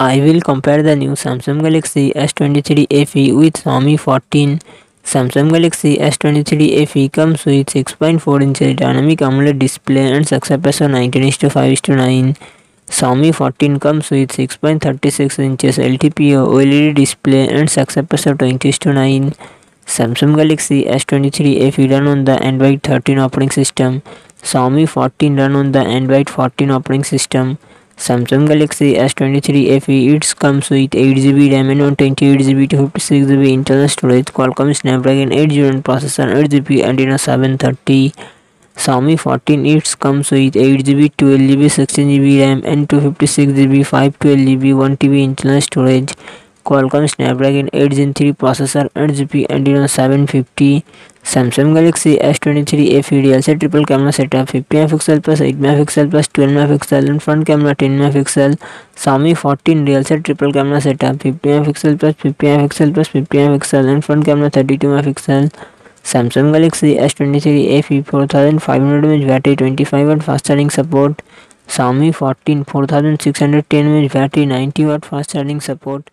I will compare the new Samsung Galaxy S23 FE with Xiaomi 14. Samsung Galaxy S23 FE comes with 6.4 inches dynamic AMOLED display and success ratio 19:5 9. Xiaomi 14 comes with 6.36 inches LTPO OLED display and success ratio 20:9. Samsung Galaxy S23 FE run on the Android 13 operating system. Xiaomi 14 run on the Android 14 operating system. Samsung Galaxy S23 FE it comes with 8GB RAM and 128GB to 56GB internal storage Qualcomm Snapdragon 801 processor 8GB Adreno 730 Xiaomi 14 it comes with 8GB 12GB 16GB RAM and 256GB 512GB 1TB internal storage Qualcomm Snapdragon 8 Gen 3 processor 8GB Adreno 750 Samsung Galaxy S twenty three FE से triple camera setup fifty mega pixel plus eight mega pixel plus twelve mega pixel front camera ten mega pixel सामी fourteen rear से triple camera setup fifty mega pixel plus fifty mega pixel plus fifty mega pixel front camera thirty two mega pixel Samsung Galaxy S twenty three FE four thousand five hundred में battery twenty five watt fast charging support सामी fourteen four thousand six hundred ten M में battery ninety watt fast charging support